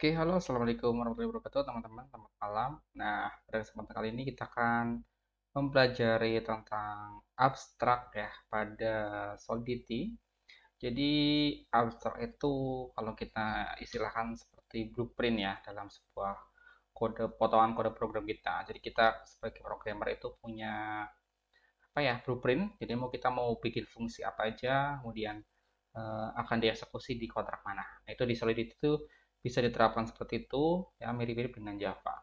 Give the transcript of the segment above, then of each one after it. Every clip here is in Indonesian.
Oke, halo, assalamualaikum warahmatullahi wabarakatuh, teman-teman. Selamat malam. Nah, pada kesempatan kali ini kita akan mempelajari tentang abstrak ya pada Solidity. Jadi, abstrak itu kalau kita istilahkan seperti blueprint ya dalam sebuah kode potongan kode program kita. Jadi kita sebagai programmer itu punya apa ya blueprint. Jadi mau kita mau bikin fungsi apa aja, kemudian uh, akan dieksekusi di kontrak mana. Nah, itu di Solidity itu bisa diterapkan seperti itu ya mirip-mirip dengan Java.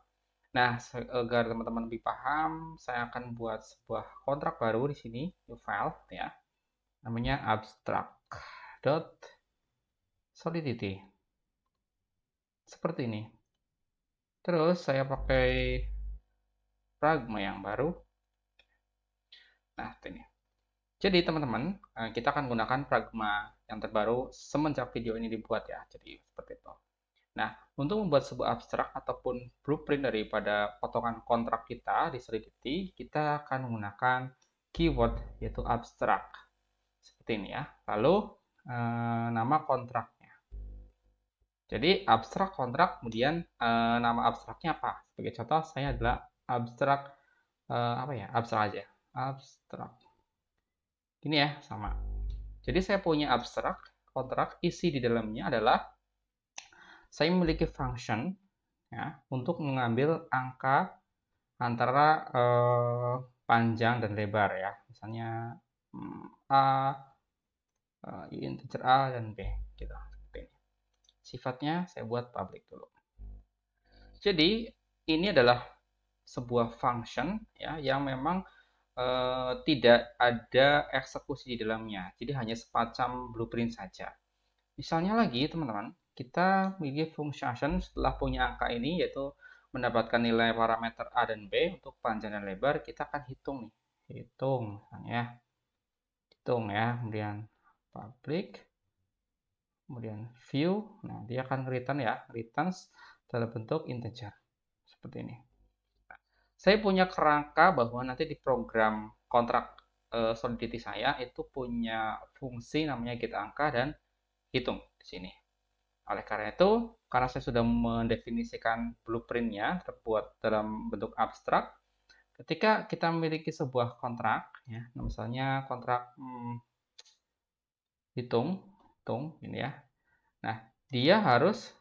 Nah, agar teman-teman lebih paham, saya akan buat sebuah kontrak baru di sini, new file ya. Namanya abstract.solidity. Seperti ini. Terus saya pakai pragma yang baru. Nah, ini. Jadi teman-teman, eh, kita akan gunakan pragma yang terbaru semenjak video ini dibuat ya. Jadi seperti itu. Nah, untuk membuat sebuah abstrak ataupun blueprint daripada potongan kontrak kita di Solidity, kita akan menggunakan keyword yaitu abstrak. Seperti ini ya. Lalu eh, nama kontraknya. Jadi abstrak kontrak, kemudian eh, nama abstraknya apa? Sebagai contoh, saya adalah abstrak eh, apa ya? Abstrak aja. Abstrak. Ini ya, sama. Jadi saya punya abstrak kontrak, isi di dalamnya adalah saya memiliki function ya, untuk mengambil angka antara eh, panjang dan lebar ya. Misalnya hmm, A, uh, integer A dan B gitu. Sifatnya saya buat public dulu. Jadi ini adalah sebuah function ya yang memang uh, tidak ada eksekusi di dalamnya. Jadi hanya semacam blueprint saja. Misalnya lagi teman-teman, kita memiliki function setelah punya angka ini yaitu mendapatkan nilai parameter A dan B untuk panjang dan lebar kita akan hitung nih. Hitung misalnya hitung ya kemudian public kemudian view. Nah dia akan return ya returns dalam bentuk integer seperti ini. Saya punya kerangka bahwa nanti di program kontrak uh, solidity saya itu punya fungsi namanya get angka dan hitung di sini oleh karena itu, karena saya sudah mendefinisikan blueprintnya terbuat dalam bentuk abstrak, ketika kita memiliki sebuah kontrak, ya, misalnya kontrak hmm, hitung, hitung ini ya. Nah, dia harus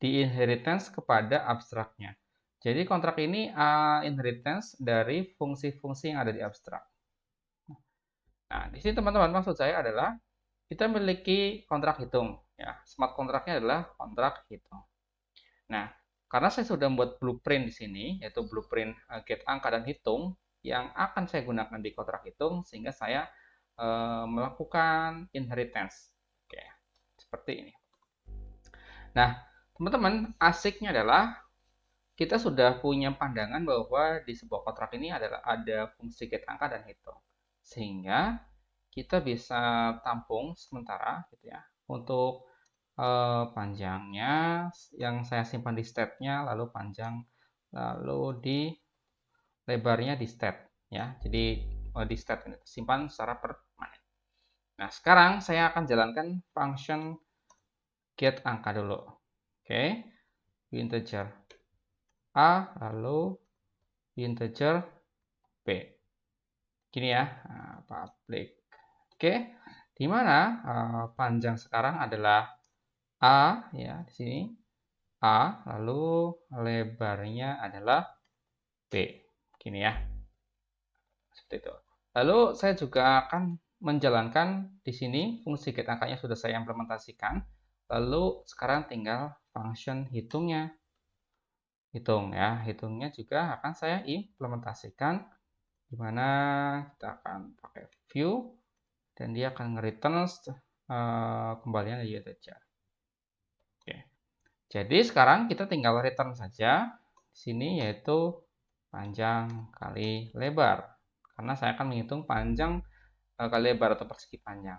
di inheritance kepada abstraknya. Jadi kontrak ini uh, inheritance dari fungsi-fungsi yang ada di abstrak. Nah, di sini teman-teman maksud saya adalah kita memiliki kontrak hitung ya smart kontraknya adalah kontrak hitung nah karena saya sudah membuat blueprint di sini yaitu blueprint uh, get angka dan hitung yang akan saya gunakan di kontrak hitung sehingga saya uh, melakukan inheritance. Oke seperti ini. Nah teman-teman asiknya adalah kita sudah punya pandangan bahwa di sebuah kontrak ini adalah ada fungsi get angka dan hitung. Sehingga kita bisa tampung sementara gitu ya untuk uh, panjangnya yang saya simpan di state-nya, lalu panjang, lalu di lebarnya di state ya. Jadi uh, di state ini simpan secara permanen. Nah, sekarang saya akan jalankan function get angka dulu. Oke. Okay. Integer A lalu integer B. Gini ya, nah, public. Oke. Okay di mana uh, panjang sekarang adalah A ya di sini. A lalu lebarnya adalah B. Gini ya. Seperti itu. Lalu saya juga akan menjalankan di sini fungsi get angkanya sudah saya implementasikan. Lalu sekarang tinggal function hitungnya. Hitung ya. Hitungnya juga akan saya implementasikan. Di mana kita akan pakai view dan dia akan nge-return uh, kembalian dari integer. Oke. Jadi sekarang kita tinggal return saja di sini yaitu panjang kali lebar. Karena saya akan menghitung panjang uh, kali lebar atau persegi panjang.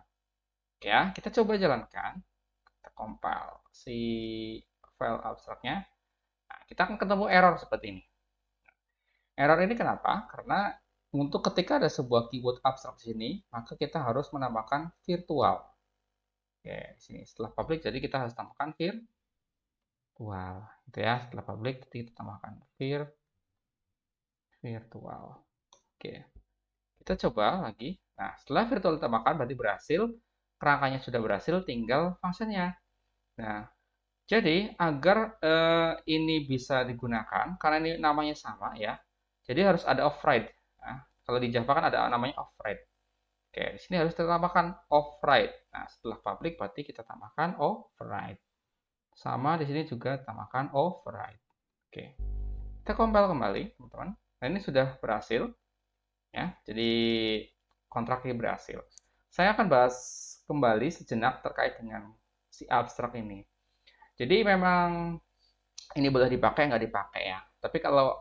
Ya, kita coba jalankan. Kita compile si file abstraknya. Nah, kita akan ketemu error seperti ini. Error ini kenapa? Karena untuk ketika ada sebuah keyword abstrak di sini, maka kita harus menambahkan virtual. Oke, di sini. Setelah public, jadi kita harus tambahkan vir virtual gitu ya. Setelah public kita tambahkan vir virtual. Oke kita coba lagi. Nah setelah virtual ditambahkan berarti berhasil. Kerangkanya sudah berhasil tinggal fungsinya nah jadi agar eh, ini bisa digunakan karena ini namanya sama ya jadi harus ada override kalau di Java kan ada namanya override oke di sini harus kita tambahkan override nah setelah public berarti kita tambahkan override sama di sini juga tambahkan override. Oke. Kita compile kembali, teman-teman. Nah, ini sudah berhasil. Ya, jadi kontrak ini berhasil. Saya akan bahas kembali sejenak terkait dengan si abstrak ini. Jadi memang ini boleh dipakai nggak dipakai ya. Tapi kalau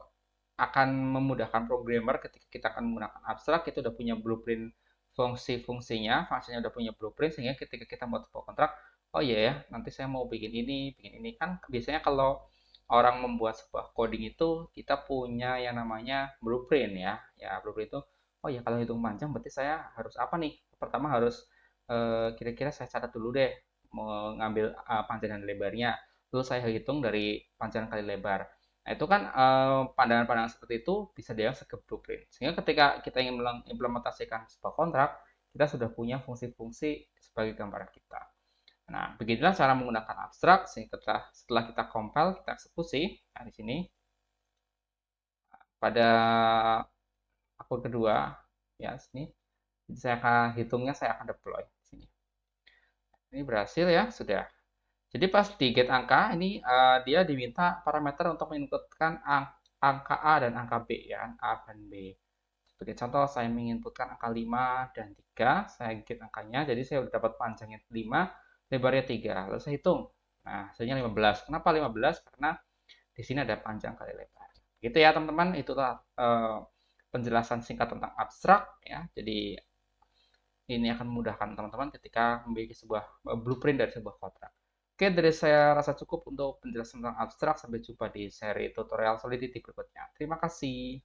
akan memudahkan programmer ketika kita akan menggunakan abstrak, kita udah punya blueprint fungsi-fungsinya, fungsinya udah punya blueprint, sehingga ketika kita mau sebuah kontrak, oh iya ya nanti saya mau bikin ini bikin ini. Kan biasanya kalau orang membuat sebuah coding itu kita punya yang namanya blueprint ya. Ya blueprint itu oh ya kalau hitung panjang berarti saya harus apa nih? Pertama harus eh, kira-kira saya catat dulu deh mengambil uh, panjang dan lebarnya. Lalu saya hitung dari panjang kali lebar nah itu kan pandangan pandangan-pandangan seperti itu bisa dia ke blueprint sehingga ketika kita ingin mengimplementasikan sebuah kontrak kita sudah punya fungsi-fungsi sebagai gambaran kita Nah, begitulah cara menggunakan abstrak setelah setelah kita compile, kita eksekusi. Nah, di sini pada akun kedua ya sini saya akan hitungnya saya akan deploy sini. Ini berhasil ya, sudah. Jadi pas di get angka ini uh, dia diminta parameter untuk menginputkan ang angka A dan angka B ya, A dan B. Sebagai contoh saya menginputkan angka 5 dan 3, saya get angkanya, jadi saya sudah dapat panjangnya 5, lebarnya 3. Lalu saya hitung. Nah, hasilnya 15. Kenapa 15? Karena di sini ada panjang kali lebar. Gitu ya, teman-teman. Itulah uh, penjelasan singkat tentang abstrak ya. Jadi ini akan memudahkan teman-teman ketika memiliki sebuah uh, blueprint dari sebuah kontrak. Oke, dari saya rasa cukup untuk penjelasan tentang abstrak. Sampai jumpa di seri tutorial Solidity berikutnya. Terima kasih.